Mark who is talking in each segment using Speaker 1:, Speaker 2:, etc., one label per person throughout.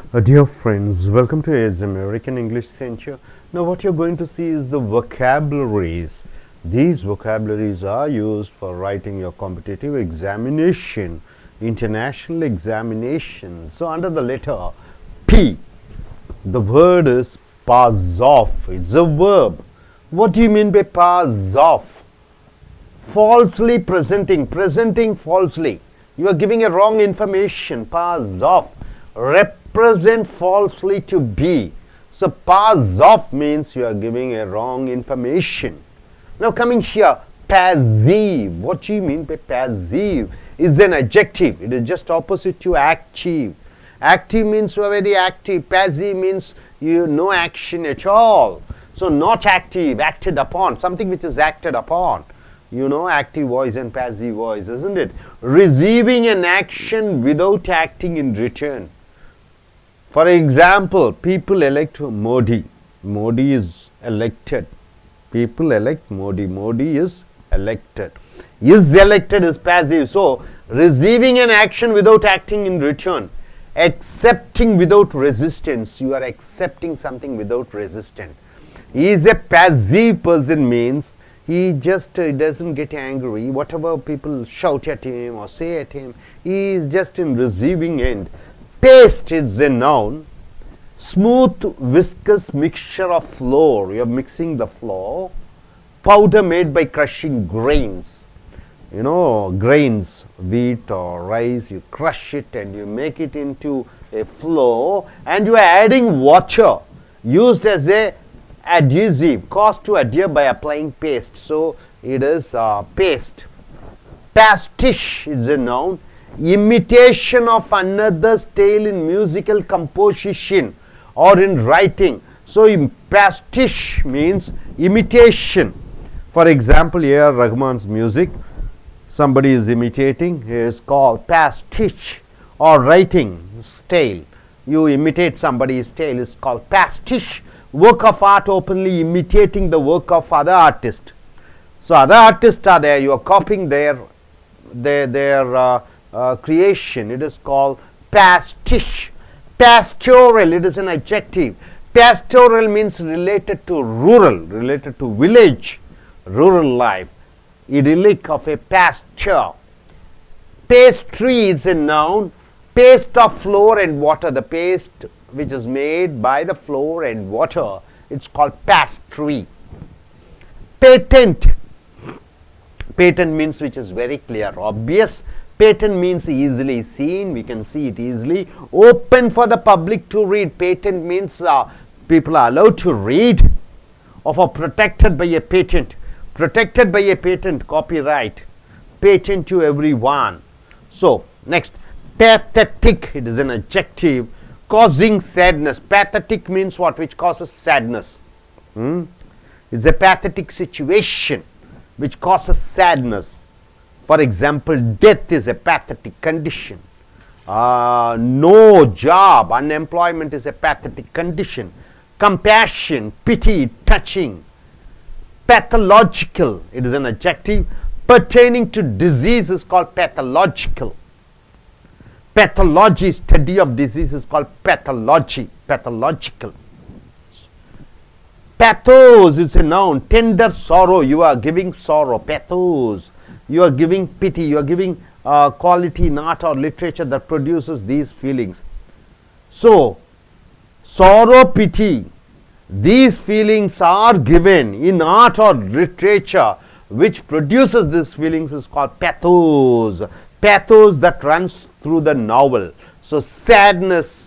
Speaker 1: Uh, dear friends, welcome to AS American English Center. Now, what you're going to see is the vocabularies. These vocabularies are used for writing your competitive examination, international examination. So, under the letter P, the word is pass off. It's a verb. What do you mean by pass off? Falsely presenting, presenting falsely. You are giving a wrong information. Pass off. Represent falsely to be. So pass off means you are giving a wrong information. Now coming here, passive. What do you mean by passive? Is an adjective. It is just opposite to active. Active means you are very active. Passive means you no action at all. So not active, acted upon, something which is acted upon you know active voice and passive voice isn't it receiving an action without acting in return for example people elect modi. Modi is elected. People elect modi. Modi is elected. Is elected is passive. So receiving an action without acting in return accepting without resistance you are accepting something without resistance. He is a passive person means he just uh, doesn't get angry. Whatever people shout at him or say at him he is just in receiving end paste is a noun. Smooth viscous mixture of flour. You are mixing the flour. Powder made by crushing grains. You know grains wheat or rice you crush it and you make it into a flour and you are adding water used as a adhesive caused to adhere by applying paste. So it is uh, paste. Pastiche is a noun imitation of another's tale in musical composition or in writing. So pastiche means imitation. For example here Rahman's music somebody is imitating is called pastiche or writing style. You imitate somebody's tale is called pastiche. Work of art openly imitating the work of other artists. So other artists are there, you are copying their their their uh, uh, creation. It is called pastiche. Pastoral, it is an adjective. Pastoral means related to rural, related to village, rural life. Idyllic of a pasture. Pastry is a noun. Paste of flour and water. The paste which is made by the flour and water. It's called pastry. Patent. Patent means which is very clear, obvious. Patent means easily seen. We can see it easily. Open for the public to read. Patent means uh, people are allowed to read or protected by a patent. Protected by a patent, copyright. Patent to everyone. So, next. Pathetic. It is an adjective causing sadness. Pathetic means what? Which causes sadness. Hmm? It's a pathetic situation which causes sadness. For example, death is a pathetic condition. Uh, no job, unemployment is a pathetic condition. Compassion, pity, touching. Pathological, it is an adjective. Pertaining to disease is called pathological pathology study of disease is called pathology pathological pathos is a noun tender sorrow you are giving sorrow pathos you are giving pity you are giving uh, quality in art or literature that produces these feelings so sorrow pity these feelings are given in art or literature which produces these feelings is called pathos pathos that runs through the novel. So, sadness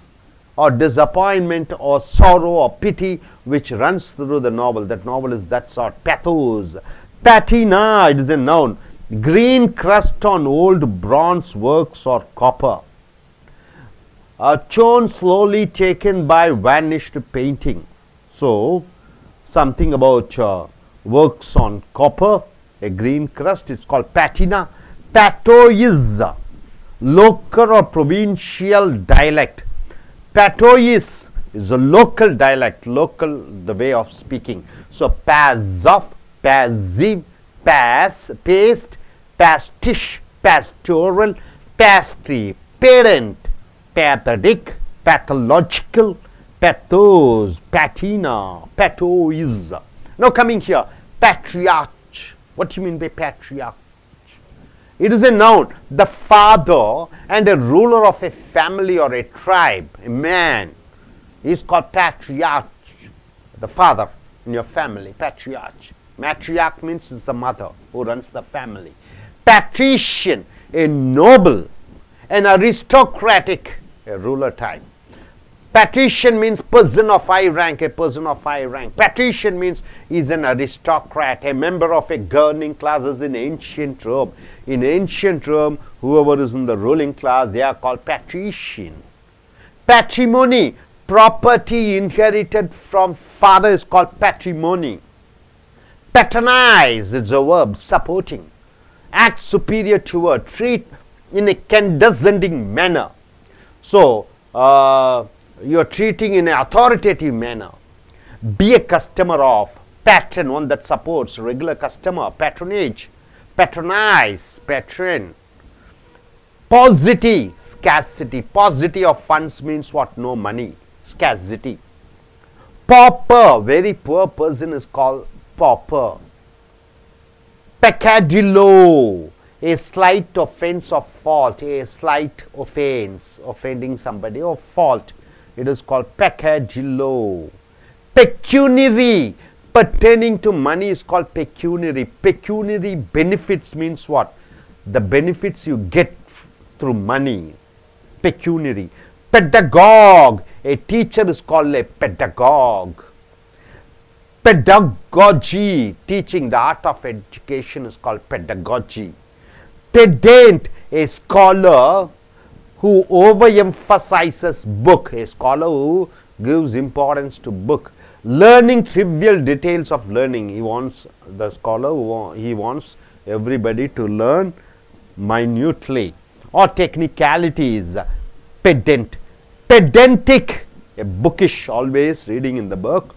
Speaker 1: or disappointment or sorrow or pity which runs through the novel. That novel is that sort. Pathos. Patina, it is a noun. Green crust on old bronze works or copper. A tone slowly taken by vanished painting. So, something about uh, works on copper, a green crust, it's called patina. Pato Patois local or provincial dialect. Patois is a local dialect, local the way of speaking. So pass off, passive, pass, paste, pastiche, pastoral, pastry, parent, pathetic, pathological, pathos, patina, patois. Now coming here, patriarch. What do you mean by patriarch? It is a noun, the father and the ruler of a family or a tribe, a man, is called patriarch. The father in your family, patriarch. Matriarch means it's the mother who runs the family. Patrician, a noble, an aristocratic, a ruler type. Patrician means person of high rank, a person of high rank. Patrician means is an aristocrat, a member of a governing classes in ancient Rome. In ancient Rome, whoever is in the ruling class, they are called patrician. Patrimony, property inherited from father is called patrimony. Patronize, it's a verb, supporting. Act superior to, a treat in a condescending manner. So, uh, you are treating in an authoritative manner. Be a customer of, patron, one that supports, regular customer, patronage, patronize, patron. Paucity, scarcity. Paucity of funds means what? No money, scarcity. Pauper, very poor person is called pauper. Peccadillo, a slight offense of fault, a slight offense, offending somebody or fault. It is called peccadillo. Pecuniary, pertaining to money is called pecuniary. Pecuniary benefits means what? The benefits you get through money. Pecuniary. Pedagogue, a teacher is called a pedagogue. Pedagogy, teaching the art of education is called pedagogy. Pedant, a scholar who overemphasizes book, a scholar who gives importance to book. Learning trivial details of learning. He wants the scholar, he wants everybody to learn minutely or technicalities. Pedant. Pedantic, a bookish, always reading in the book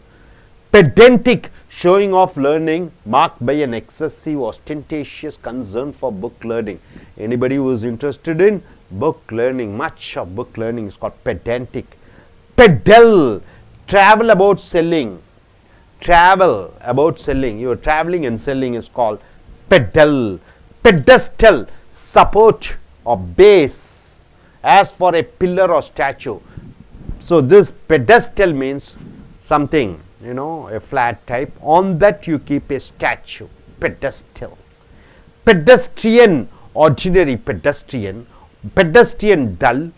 Speaker 1: pedantic showing off learning marked by an excessive ostentatious concern for book learning. Anybody who is interested in book learning, much of book learning is called pedantic. Peddle, travel about selling. Travel about selling. You are traveling and selling is called peddle. Pedestal, support or base as for a pillar or statue. So this pedestal means something you know a flat type. On that you keep a statue pedestal pedestrian ordinary pedestrian. Pedestrian dull.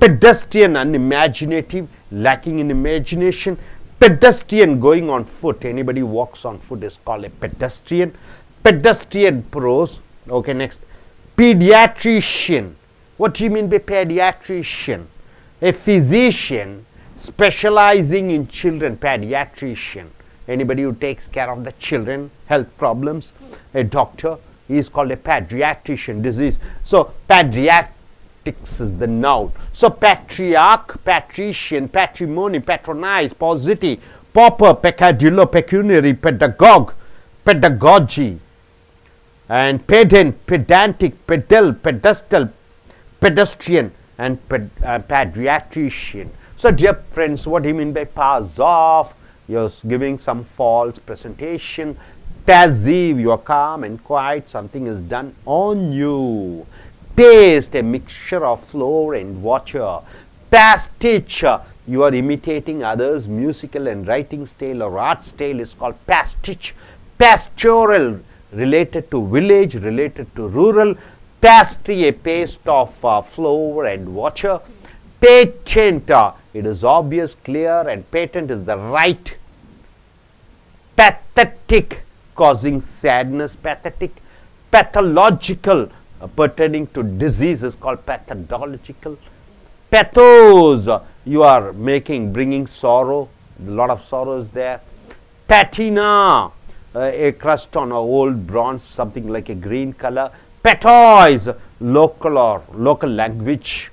Speaker 1: Pedestrian unimaginative lacking in imagination. Pedestrian going on foot. Anybody walks on foot is called a pedestrian. Pedestrian prose. Okay next. Pediatrician. What do you mean by pediatrician? A physician specializing in children pediatrician. Anybody who takes care of the children health problems a doctor is called a pediatrician disease. So pediatrics is the noun. So patriarch patrician patrimony patronize paucity pauper peccadillo pecuniary pedagogue pedagogy and pedant pedantic peddle pedestal pedestrian and uh, pediatrician so dear friends, what do you mean by pass off? You're giving some false presentation. Passive, you are calm and quiet, something is done on you. Paste, a mixture of flour and water. Pastiche, you are imitating others' musical and writing style or art style is called pastiche. Pastoral, related to village, related to rural. Pastry, a paste of uh, flour and water. Patent, uh, it is obvious, clear and patent is the right. Pathetic, causing sadness, pathetic. Pathological, uh, pertaining to disease is called pathological. Pathos, you are making, bringing sorrow, a lot of sorrow is there. Patina, uh, a crust on a old bronze, something like a green color. Patois, local or local language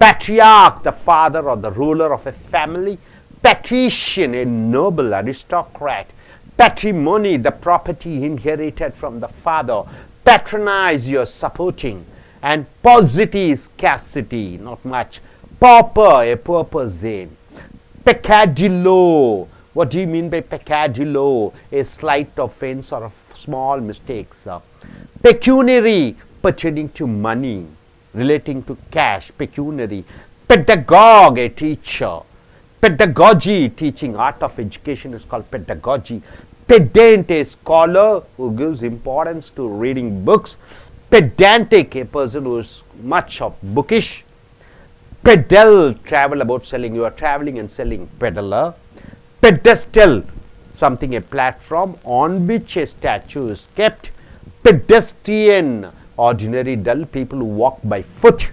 Speaker 1: patriarch, the father or the ruler of a family, patrician, a noble aristocrat, patrimony, the property inherited from the father, patronize, you're supporting, and paucity, scarcity, not much, pauper, a pauper zane. Peccadillo. What do you mean by peccadillo? A slight offense or a small mistakes. Uh, pecuniary, pertaining to money, relating to cash, pecuniary. Pedagogue, a teacher. Pedagogy, teaching art of education is called pedagogy. Pedant, a scholar who gives importance to reading books. Pedantic, a person who is much of bookish. Peddle, travel about selling. You are traveling and selling. Peddler. Pedestal, something a platform on which a statue is kept. Pedestrian, ordinary dull people who walk by foot.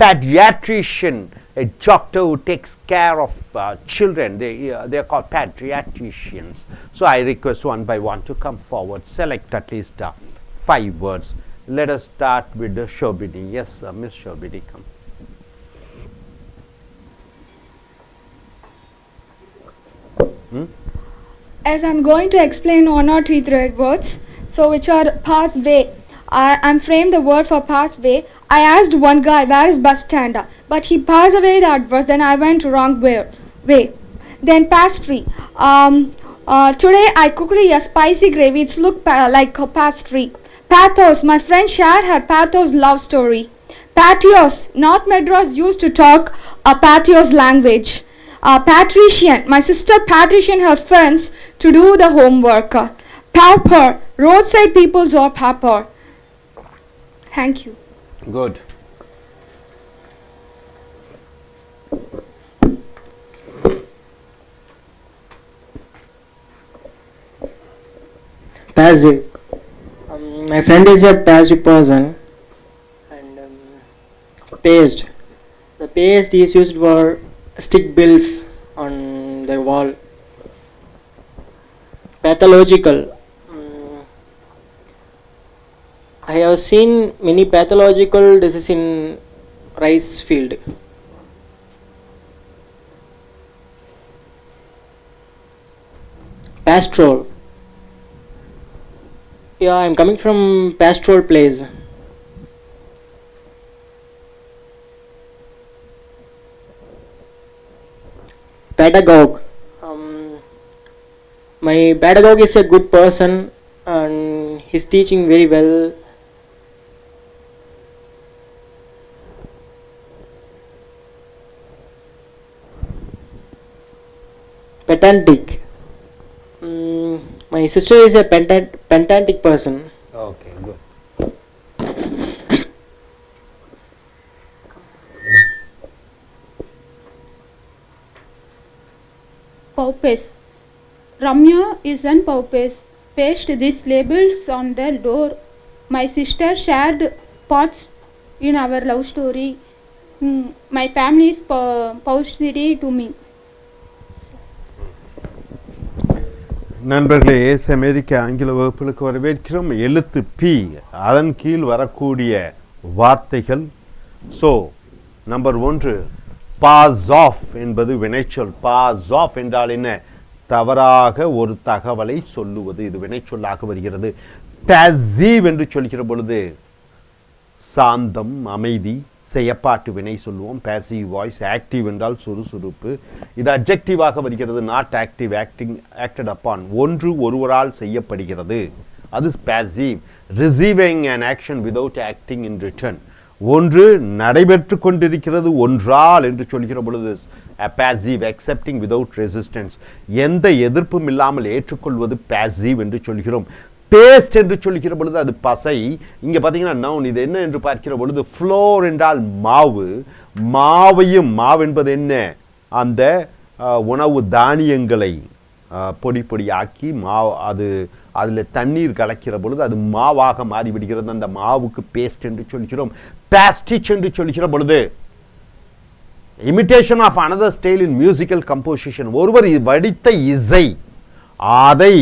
Speaker 1: Pediatrician, a doctor who takes care of uh, children. They, uh, they are called pediatricians. So I request one by one to come forward, select at least uh, five words. Let us start with the Shobini. Yes, uh, Miss Shobini, come.
Speaker 2: As I'm going to explain one or three words, so which are pass way. I am framed the word for pass way. I asked one guy where is bus stand, but he passed away that was. Then I went wrong way. Way. Then pass free. Um, uh, today I cooked a spicy gravy. It's look pa- like a pastry. Pathos. My friend shared her pathos love story. Patios. North Madras used to talk a patios language. Uh, patrician. My sister patrician her friends to do the homework. Pauper. Roadside peoples or pauper. Thank you.
Speaker 1: Good.
Speaker 3: passive. Um, my friend is a passive person and um, paste. The paste is used for stick bills on the wall. Pathological. Um, I have seen many pathological diseases in rice field. Pastoral. Yeah, I'm coming from pastoral place. Pedagogue. Um, my pedagogue is a good person and he's teaching very well. Pedantic. Mm, my sister is a pentant, pedantic person.
Speaker 1: Okay, good.
Speaker 4: Paupes. Ramya is an Paupes. Paste these labels on the door. My sister shared parts in our love story. Mm, my family is pa- Paushiri to me.
Speaker 1: நண்பர்களே ace அமெரிக்க ஆங்கில வகுப்புகளுக்கு வரவேற்கிறோம். எழுத்து B அதன் கீழ் வரக்கூடிய வார்த்தைகள். ஸோ நம்பர் ஒன்று பாஸ் ஆஃப் என்பது வினைச்சொல். பாஸ் ஆஃப் என்றால் என்ன? தவறாக ஒரு தகவலை சொல்லுவது. இது வினைச்சொல்லாக வருகிறது. பாசிவ் என்று சொல்கிற பொழுது சாந்தம் அமைதி செயப்பாட்டு வினை சொல்லுவோம். பேசிவ் வாய்ஸ் ஆக்டிவ் என்றால் சுறுசுறுப்பு. இது அப்ஜெக்டிவாக வருகிறது not active acting acted upon ஒன்று ஒருவரால் செய்யப்படுகிறது. அது passive receiving an action without acting in return ஒன்று நடைபெற்று கொண்டிருக்கிறது ஒன்றால் என்று சொல்கிற பொழுது பேசிவ் அக்செப்டிங் விதவுட் ரெசிஸ்டன்ஸ் எந்த எதிர்ப்பும் இல்லாமல் ஏற்றுக்கொள்வது பேசிவ் என்று சொல்கிறோம். பேஸ்ட் என்று சொல்கிற பொழுது அது பசை. இங்கே பார்த்தீங்கன்னா நவுன் இது என்ன என்று பார்க்கிற பொழுது ஃப்ளோர் என்றால் மாவு. மாவையும் மாவு என்பது என்ன? அந்த உணவு தானியங்களை பொடி பொடியாக்கி மாவு அது அதில் தண்ணீர் கலக்கிற பொழுது அது மாவாக மாறிவிடுகிறது. அந்த மாவுக்கு பேஸ்ட் என்று சொல்கிறோம். பேஸ்டிச் என்று சொல்கிற பொழுது imitation of another style in musical composition ஒருவர் வடித்த இசை அதை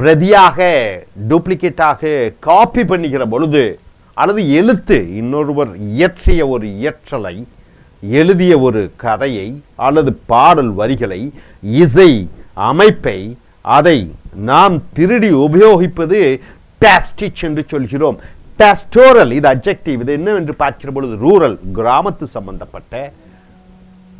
Speaker 1: பிரதியாக டூப்ளிகேட்டாக காப்பி பண்ணிக்கிற பொழுது அல்லது எழுத்து இன்னொருவர் இயற்றிய ஒரு இயற்றலை எழுதிய ஒரு கதையை அல்லது பாடல் வரிகளை இசை அமைப்பை அதை நாம் திருடி உபயோகிப்பது பேஸ்டிச் என்று சொல்கிறோம். Pastoral இது அப்ஜெக்டிவ் இது என்னவென்று பார்க்கிற பொழுது ரூரல் கிராமத்து சம்பந்தப்பட்ட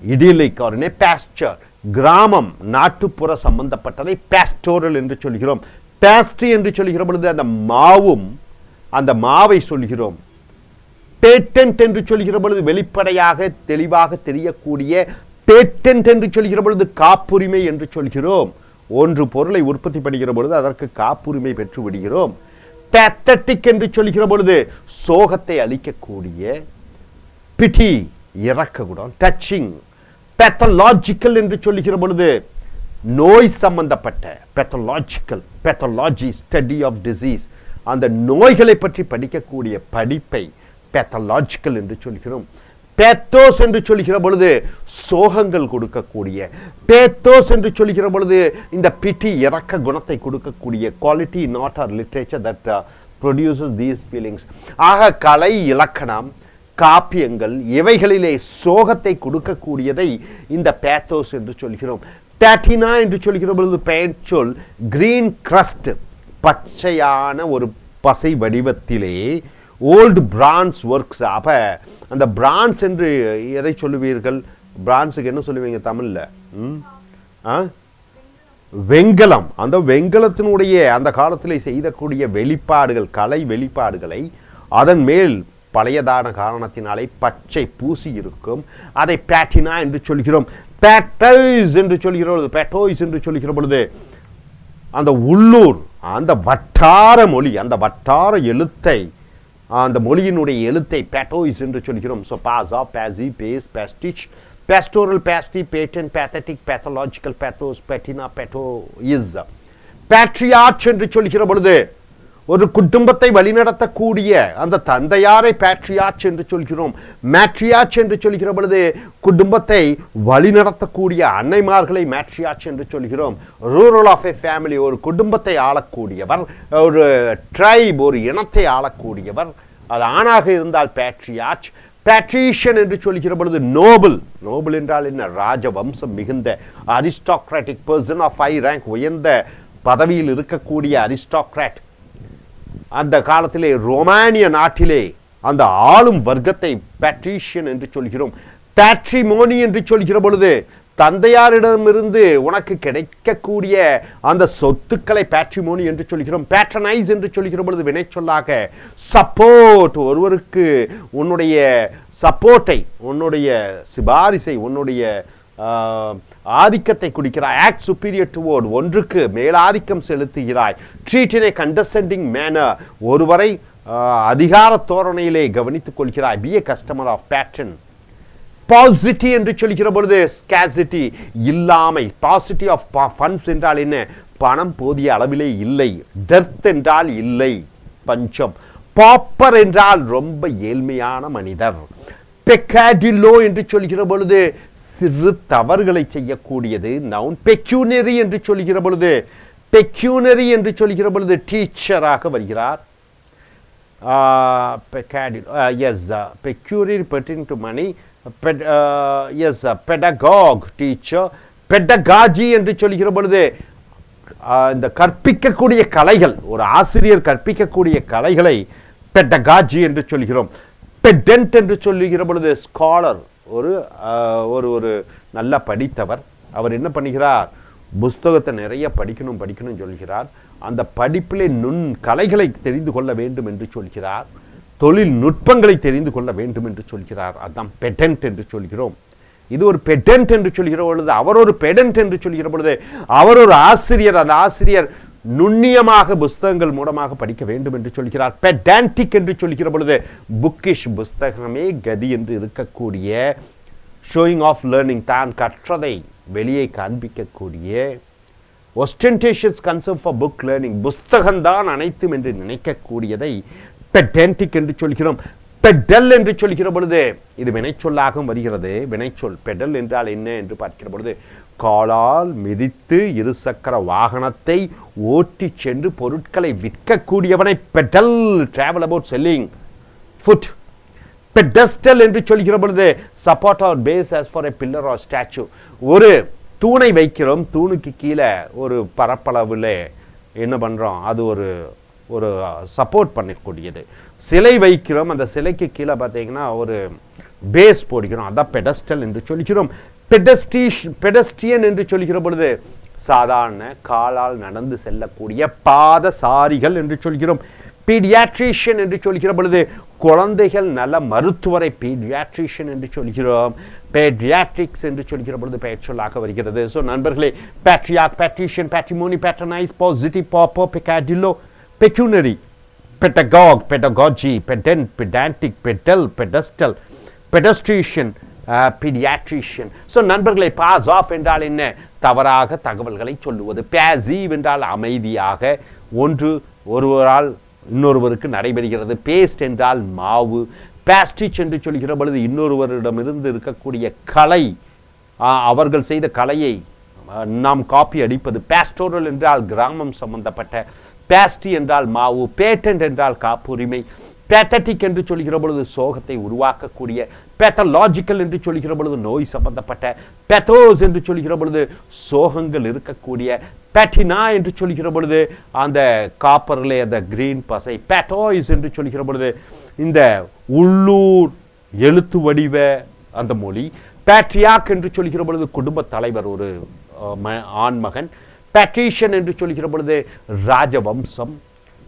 Speaker 1: இடிலிக் ஒரு பேஸ்டர் கிராமம் நாட்டுப்புற சம்பந்தப்பட்டதை பேஸ்டோரல் என்று சொல்கிறோம். பேஸ்ட்ரி என்று சொல்கிற பொழுது அந்த மாவும் அந்த மாவை சொல்கிறோம். பேட்டன்ட் என்று சொல்கிற பொழுது வெளிப்படையாக தெளிவாக தெரியக்கூடிய பேட்டன்ட் என்று சொல்கிற பொழுது காப்புரிமை என்று சொல்கிறோம். ஒன்று பொருளை உற்பத்தி பண்ணுகிற பொழுது அதற்கு காப்புரிமை பெற்று விடுகிறோம். பேத்தட்டிக் என்று சொல்கிற பொழுது சோகத்தை அளிக்கக்கூடிய பிட்டி இறக்க குணம் டச்சிங் பேத்தலாஜிக்கல் என்று சொல்லுகிற பொழுது நோய் சம்பந்தப்பட்ட pathological pathology study of disease அந்த நோய்களை பற்றி படிக்கக்கூடிய படிப்பை பேத்தலாஜிக்கல் என்று சொல்கிறோம். பேத்தோஸ் என்று சொல்கிற பொழுது சோகங்கள் கொடுக்கக்கூடிய பேத்தோஸ் என்று சொல்கிற பொழுது இந்த பிட்டி இறக்க குணத்தை கொடுக்கக்கூடிய quality not or literature that produces these feelings ஆக கலை இலக்கணம் காப்பியங்கள் இவைகளிலே சோகத்தை கொடுக்கக்கூடியதை இந்த பேத்தோஸ் என்று சொல்கிறோம். பேட்டினா என்று சொல்கிற பொழுது பெயர் சொல் கிரீன் கிரஸ்ட் பச்சையான ஒரு பசை வடிவத்திலே ஓல்டு பிரான்ஸ் ஒர்க்ஸ் அப்ப அந்த பிரான்ஸ் என்று எதை சொல்லுவீர்கள்? பிரான்ஸுக்கு என்ன சொல்லுவீங்க தமிழில்? ம்? ஆ? வெங்கலம். அந்த வெங்கலத்தினுடைய அந்த காலத்தில் செய்தக்கூடிய வெளிப்பாடுகள் கலை வெளிப்பாடுகளை அதன் மேல் பழையதான காரணத்தினாலே பச்சை பூசி இருக்கும். அதை பேட்டினா என்று சொல்கிறோம். பேட்டைஸ் என்று சொல்கிற பொழுது பேட்டோய்ஸ் என்று சொல்கிற பொழுது அந்த உள்ளூர் அந்த வட்டார மொழி அந்த வட்டார எழுத்தை அந்த மொழியினுடைய எழுத்தை பேட்டோய்ஸ் என்று சொல்கிறோம். ஸோ பாசா பேசி pace pastiche pastoral pasty patent pathetic pathological pathos patina patio is patriarch என்று சொல்கிற பொழுது ஒரு குடும்பத்தை வழிநடத்தக்கூடிய அந்த தந்தையாரை பேட்ரியாச் என்று சொல்கிறோம். மேட்ரியாச் என்று சொல்கிற பொழுது குடும்பத்தை வழிநடத்தக்கூடிய அன்னைமார்களை மேட்ரியாச் என்று சொல்கிறோம். ரூரல் ஆஃப் எ ஃபேமிலி ஒரு குடும்பத்தை ஆளக்கூடியவர் ஒரு ட்ரைப் ஒரு இனத்தை ஆளக்கூடியவர். அது ஆணாக இருந்தால் பேட்ரியாச் பேட்ரீஷியன் என்று சொல்கிற பொழுது நோபல் நோபல் என்றால் என்ன? ராஜவம்சம் மிகுந்த aristocratic person of high rank உயர்ந்த பதவியில் இருக்கக்கூடிய அரிஸ்டாக்ராட் அந்த காலத்திலே ரோமானிய நாட்டிலே அந்த ஆளும் வர்க்கத்தை பேட்ரிஷியன் என்று சொல்கிறோம். பேட்ரிமோனி என்று சொல்கிற பொழுது தந்தையாரிடமிருந்து உனக்கு கிடைக்கக்கூடிய அந்த சொத்துக்களை பேட்ரிமோனி என்று சொல்கிறோம். பேட்ரனைஸ் என்று சொல்கிற பொழுது வினை சொல்லாக சப்போர்ட் ஒருவருக்கு உன்னுடைய சப்போர்ட்டை உன்னுடைய சிபாரிசை உன்னுடைய ஆதிக்கத்தை குடிக்கிறாய். ஆக்ட் சுப்பீரியர் டுவோர்ட் ஒன்றுக்கு மேலாதிக்கம் செலுத்துகிறாய். ட்ரீட் இன் ஏ கண்டசென்டிங் மேனர் ஒருவரை அதிகார தோரணையிலே கவனித்துக் கொள்கிறாய். Be a customer of patent paucity என்று சொல்கிற பொழுது ஸ்கேசிட்டி இல்லாமை. பாசிட்டி ஆஃப் ஃபண்ட்ஸ் என்றால் என்ன? பணம் போதிய அளவிலே இல்லை. டெர்த் என்றால் இல்லை. பஞ்சம். பாப்பர் என்றால் ரொம்ப ஏழ்மையான மனிதர். பெக்காடிலோ என்று சொல்கிற பொழுது சிறு தவறுகளை செய்யக்கூடியது நவுன் பெக்யூனரி என்று சொல்கிற பொழுது பெக்யூனரி என்று சொல்கிற பொழுது டீச்சராக வருகிறார். எஸ் பெக்யூரி uh, yes, uh, peculiar pertaining to money, என்று சொல்கிற பொழுது இந்த கற்பிக்கக்கூடிய கலைகள் ஒரு ஆசிரியர் கற்பிக்கக்கூடிய கலைகளை பெடகாஜி என்று சொல்கிறோம். பெடென்ட் என்று சொல்லுகிற பொழுது ஸ்காலர் ஒரு ஒரு ஒரு நல்லா படித்தவர். அவர் என்ன பண்ணுகிறார்? புஸ்தகத்தை நிறைய படிக்கணும் படிக்கணும் சொல்கிறார். அந்த படிப்பிலே நுண் கலைகளை தெரிந்து கொள்ள வேண்டும் என்று சொல்கிறார். தொழில் நுட்பங்களை தெரிந்து கொள்ள வேண்டும் என்று சொல்கிறார். அதான் பெட்டன்ட் என்று சொல்கிறோம். இது ஒரு பெடென்ட் என்று சொல்கிற பொழுது அவர் ஒரு பெடன்ட் என்று சொல்கிற பொழுது அவர் ஒரு ஆசிரியர். அந்த ஆசிரியர் நுண்ணியமாக புஸ்தகங்கள் மூலமாக படிக்க வேண்டும் என்று சொல்கிறார். பெடான்டிக் என்று சொல்கிற பொழுது புக்கிஷ் புஸ்தகமே கதி என்று இருக்கக்கூடிய ஷோயிங் ஆஃப் லேர்னிங் தான் கற்றதை வெளியே காண்பிக்கக்கூடிய ostentatious concept for book learning புஸ்தகம்தான் அனைத்தும் என்று நினைக்கக்கூடியதை பெடென்டிக் என்று சொல்கிறோம். பெடல் என்று சொல்கிற பொழுது இது வினைச்சொல்லாகவும் வருகிறது. வினைச்சொல் பெடல் என்றால் என்ன என்று பார்க்கிற பொழுது காலால் மிதித்து இருசக்கர வாகனத்தை ஓட்டி சென்று பொருட்களை விற்கக்கூடியவனை peddle travel about selling food pedestal என்று சொல்கிற பொழுது support or base as for a pillar or statue ஒரு தூணை வைக்கிறோம் தூணுக்கு கீழே ஒரு பரப்பளவில் என்ன பண்ணுறோம் அது ஒரு ஒரு சப்போர்ட் பண்ணக்கூடியது. சிலை வைக்கிறோம் அந்த சிலைக்கு கீழே பார்த்தீங்கன்னா ஒரு பேஸ் போடுகிறோம் அதான் பெடஸ்டல் என்று சொல்கிறோம். பெடஸ்டீஷ் பெடஸ்டியன் என்று சொல்கிற பொழுது சாதாரண காலால் நடந்து செல்லக்கூடிய பாதசாரிகள் என்று சொல்கிறோம். பீடியாட்ரிஷியன் என்று சொல்கிற பொழுது குழந்தைகள் நல்ல மருத்துவரை பீடியாட்ரிஷியன் என்று சொல்கிறோம். பேட்ரியாட்ரிக்ஸ் என்று சொல்கிற பொழுது பெயர் சொல்லாக வருகிறது. ஸோ நண்பர்களே patriarch patrician patrimony patronise positive பாப்போ peccadillo pecuniary pedagogue pedagogy pedant pedantic peddle pedestal pedestrian paediatrician so நண்பர்களை பாஸ் ஆஃப் என்றால் என்ன? தவறாக தகவல்களை சொல்லுவது. பேசீவ் என்றால் அமைதியாக ஒன்று ஒருவரால் இன்னொருவருக்கு நடைபெறுகிறது. பேஸ்ட் என்றால் மாவு. பேஸ்டிச் என்று சொல்கிற பொழுது இன்னொருவரிடமிருந்து இருக்கக்கூடிய கலை அவர்கள் செய்த கலையை நாம் காப்பி அடிப்பது. பேஸ்டோரல் என்றால் கிராமம் சம்பந்தப்பட்ட பேஸ்டி என்றால் மாவு. பேட்டன்ட் என்றால் காப்புரிமை. பேத்தட்டிக் என்று சொல்கிற பொழுது சோகத்தை உருவாக்கக்கூடிய பேத்தலாஜிக்கல் என்று சொல்கிற பொழுது நோய் சம்பந்தப்பட்ட பெத்தோஸ் என்று சொல்கிற பொழுது சோகங்கள் இருக்கக்கூடிய பேட்டினா என்று சொல்கிற பொழுது அந்த காப்பரில் அந்த கிரீன் பசை பேட்டோய்ஸ் என்று சொல்கிற பொழுது இந்த உள்ளூர் எழுத்து வடிவ அந்த மொழி பேட்ரியாக் என்று சொல்கிற பொழுது குடும்ப தலைவர் ஒரு ஆண்மகன் பேட்ரீஷியன் என்று சொல்கிற பொழுது ராஜவம்சம்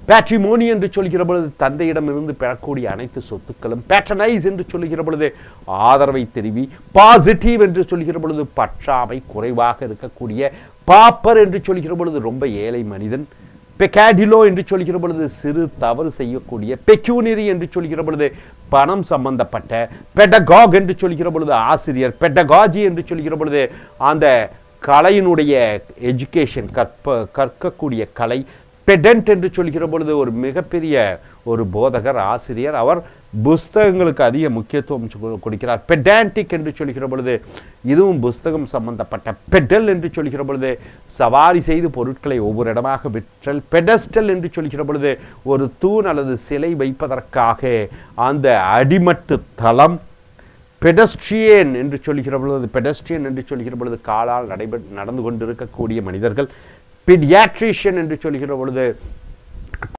Speaker 1: பேட்ரிமோனி என்று சொல்கிற பொழுது தந்தையிடமிருந்து பெறக்கூடிய அனைத்து சொத்துக்களும் பேட்டனைஸ் என்று சொல்கிற பொழுது ஆதரவை தெரிவி பாசிட்டிவ் என்று சொல்கிற பொழுது பற்றாமை குறைவாக இருக்கக்கூடிய பாப்பர் என்று சொல்கிற பொழுது ரொம்ப ஏழை மனிதன் பெக்காடிலோ என்று சொல்கிற பொழுது சிறு தவறு செய்யக்கூடிய பெக்யூனரி என்று சொல்கிற பொழுது பணம் சம்பந்தப்பட்ட பெடகாக் என்று சொல்கிற பொழுது ஆசிரியர் பெடகாஜி என்று சொல்கிற பொழுது அந்த கலையினுடைய எஜுகேஷன் கற்ப கற்கக்கூடிய கலை பெடென்ட் என்று சொல்கிற பொழுது ஒரு மிகப்பெரிய ஒரு போதகர் ஆசிரியர் அவர் புஸ்தகங்களுக்கு அதிக முக்கியத்துவம் கொடுக்கிறார். பெடான்டிக் என்று சொல்கிற பொழுது இதுவும் புஸ்தகம் சம்பந்தப்பட்ட பெடல் என்று சொல்கிற பொழுது சவாரி செய்து பொருட்களை ஒவ்வொரு இடமாக விற்றல் பெடஸ்டல் என்று சொல்கிற பொழுது ஒரு தூண் அல்லது சிலை வைப்பதற்காக அந்த அடிமட்டு தளம் பெடஸ்ட்ரியன் என்று சொல்கிற பொழுது பெடஸ்ட்ரியன் என்று சொல்கிற பொழுது காலால் நடைபெ நடந்து கொண்டிருக்கக்கூடிய மனிதர்கள் பீடியாட்ரிஷியன் என்று சொல்கிற பொழுது